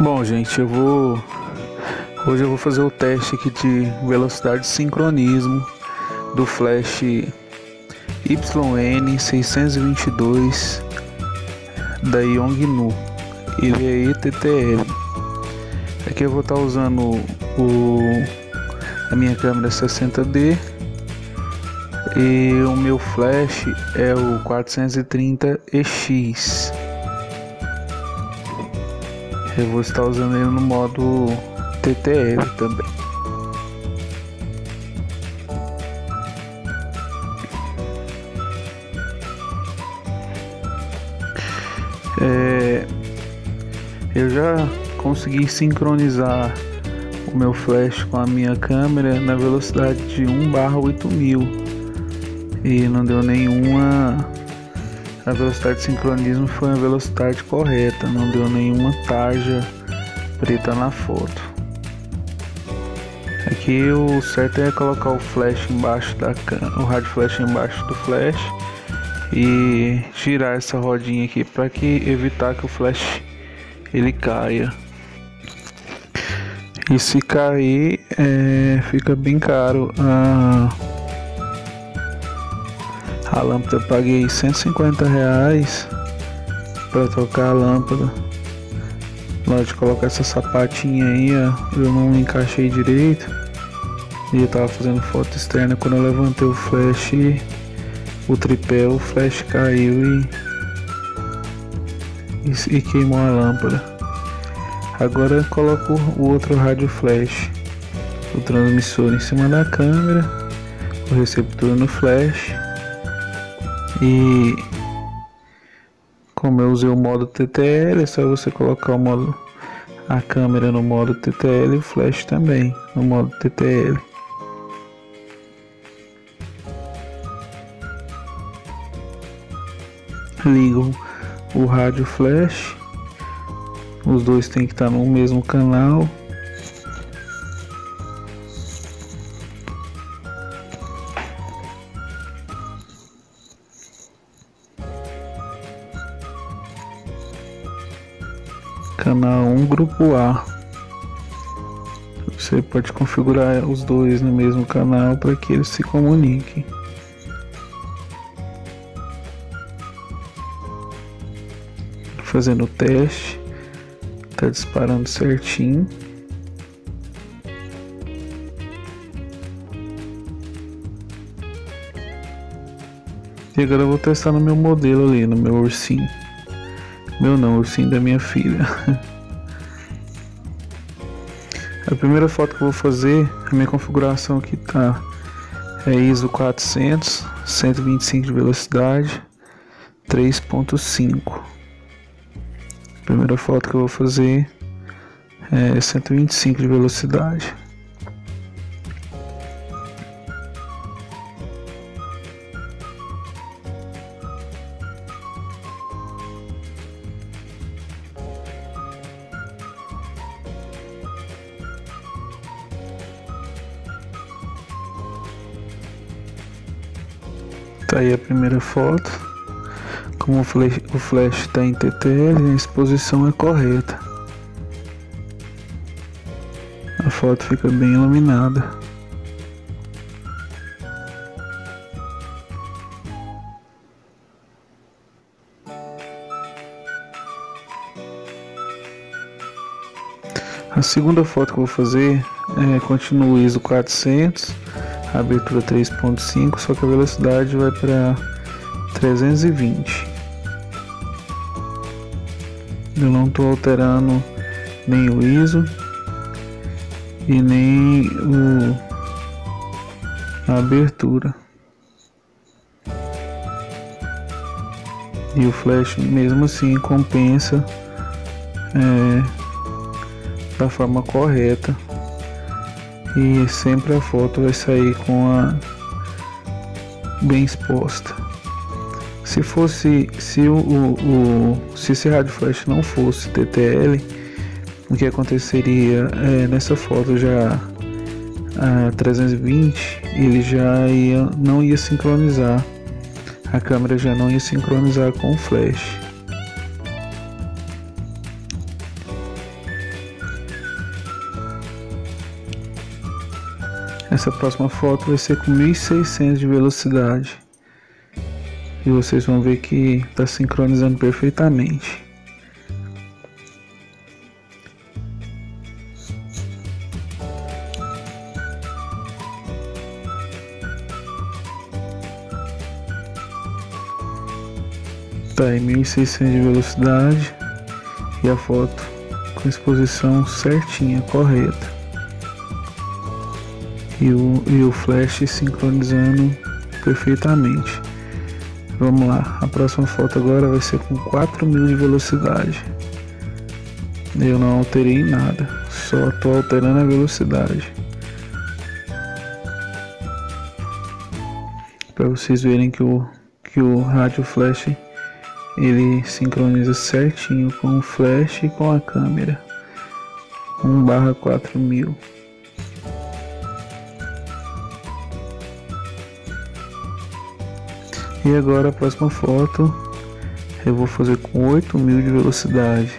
Bom, gente, eu vou. Hoje eu vou fazer o teste aqui de velocidade de sincronismo do flash YN622 da Yongnu. Ele é ETTL. Aqui eu vou estar usando o, a minha câmera 60D e o meu flash é o 430EX. Eu vou estar usando ele no modo TTL também. É, eu já consegui sincronizar o meu flash com a minha câmera na velocidade de 1 barra 8000 e não deu nenhuma a velocidade de sincronismo foi a velocidade correta, não deu nenhuma tarja preta na foto. Aqui o certo é colocar o flash embaixo da o rádio flash embaixo do flash e girar essa rodinha aqui para que evitar que o flash ele caia. E se cair, é, fica bem caro. Ah, a lâmpada eu paguei 150 reais para trocar a lâmpada. Na hora de colocar essa sapatinha aí, ó, eu não encaixei direito. E eu tava fazendo foto externa quando eu levantei o flash, o tripé, o flash caiu e, e, e queimou a lâmpada. Agora eu coloco o outro rádio flash, o transmissor em cima da câmera, o receptor no flash e como eu usei o modo TTL, é só você colocar o modo a câmera no modo TTL e o flash também no modo TTL. Ligo o rádio flash. Os dois tem que estar no mesmo canal. Canal 1 grupo A. Você pode configurar os dois no mesmo canal para que eles se comuniquem. Fazendo o teste, tá disparando certinho. E agora eu vou testar no meu modelo ali, no meu ursinho. Meu não, ursinho da minha filha. A primeira foto que eu vou fazer, a minha configuração aqui tá é ISO 400, 125 de velocidade, 3.5. Primeira foto que eu vou fazer é 125 de velocidade. Tá aí a primeira foto. Como o flash está em TTL, a exposição é correta. A foto fica bem iluminada. A segunda foto que eu vou fazer é continua ISO 400 abertura 3.5, só que a velocidade vai para 320. Eu não estou alterando nem o ISO e nem o, a abertura. E o flash mesmo assim compensa é, da forma correta e sempre a foto vai sair com a bem exposta. Se fosse, se o, o, se esse rádio flash não fosse TTL, o que aconteceria é, nessa foto já a 320 ele já ia, não ia sincronizar, a câmera já não ia sincronizar com o flash. Essa próxima foto vai ser com 1600 de velocidade. E vocês vão ver que está sincronizando perfeitamente. Tá em 1600 de velocidade e a foto com exposição certinha, correta. E o, e o flash sincronizando perfeitamente. Vamos lá, a próxima foto agora vai ser com 4000 de velocidade. Eu não alterei nada, só estou alterando a velocidade. Para vocês verem que o, que o rádio flash ele sincroniza certinho com o flash e com a câmera 1 barra 4000 e agora a próxima foto eu vou fazer com 8000 de velocidade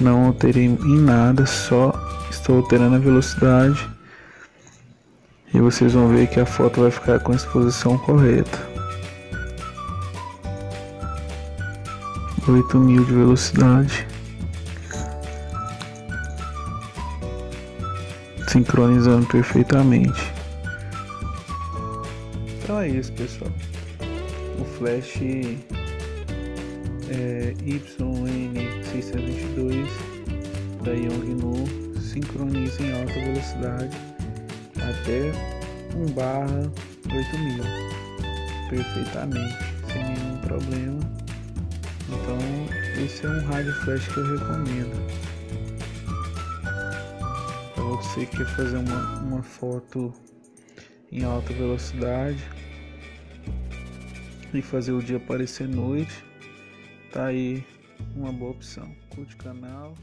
não alterei em nada só estou alterando a velocidade e vocês vão ver que a foto vai ficar com a exposição correta 8 mil de velocidade. Sincronizando perfeitamente. Então é isso, pessoal. O flash é, YN622 da Yongnuo sincroniza em alta velocidade até 1 barra 8000 perfeitamente, sem nenhum problema então, esse é um rádio flash que eu recomendo. Para você que quer fazer uma, uma foto em alta velocidade e fazer o dia parecer noite, tá aí uma boa opção. Curte o canal.